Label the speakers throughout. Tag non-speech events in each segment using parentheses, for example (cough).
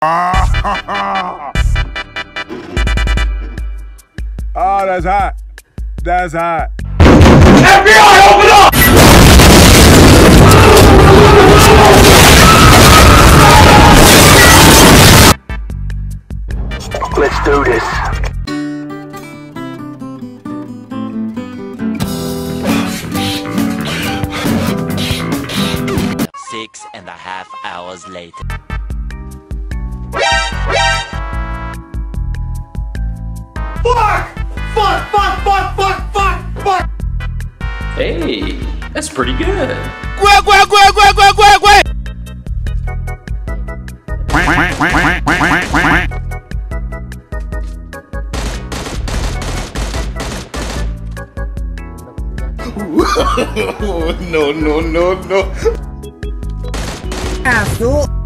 Speaker 1: Ah, (laughs) oh, that's hot. That's hot.
Speaker 2: FBI, open up!
Speaker 3: Let's do this.
Speaker 4: Six and a half hours later.
Speaker 2: Fuck! Fuck, fuck, fuck, fuck, fuck, fuck!
Speaker 5: Hey, that's pretty good.
Speaker 1: Quack, quack, quack, quack, quack, quack, quack. (laughs)
Speaker 2: no, no, no, no.
Speaker 1: Enemy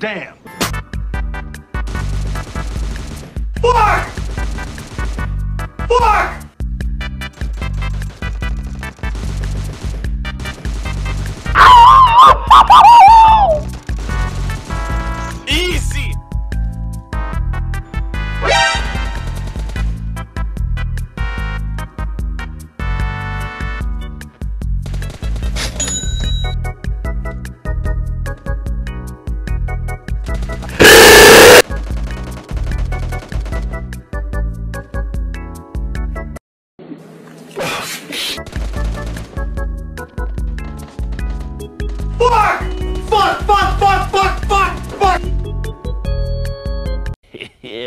Speaker 1: Damn.
Speaker 2: Fuck! Fuck!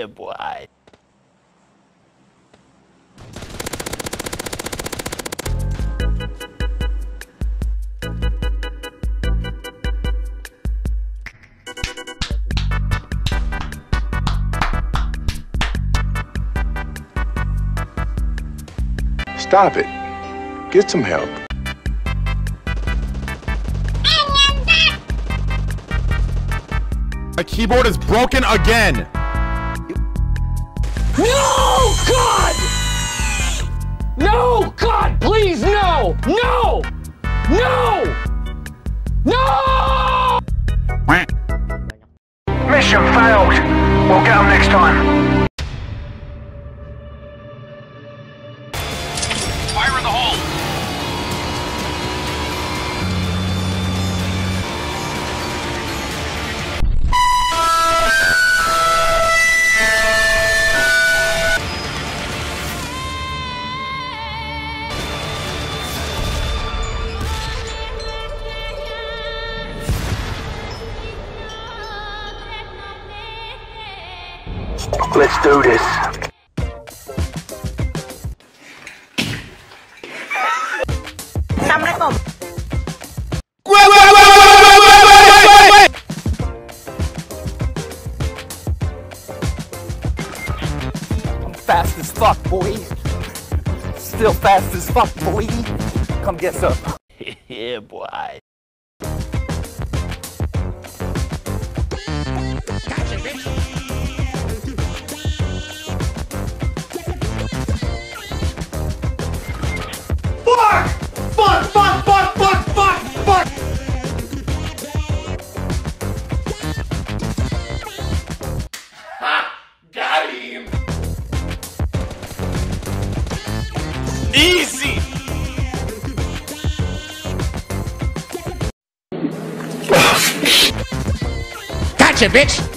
Speaker 4: Boy.
Speaker 1: Stop it. Get some help.
Speaker 6: My keyboard is broken again.
Speaker 7: No! God! No! God, please, no! No! No! No!
Speaker 3: Mission failed. Let's do this.
Speaker 1: Quack.
Speaker 7: Fast as fuck, boy. Still fast as fuck, boy. Come get some. (laughs)
Speaker 4: yeah, boy.
Speaker 2: Bitch!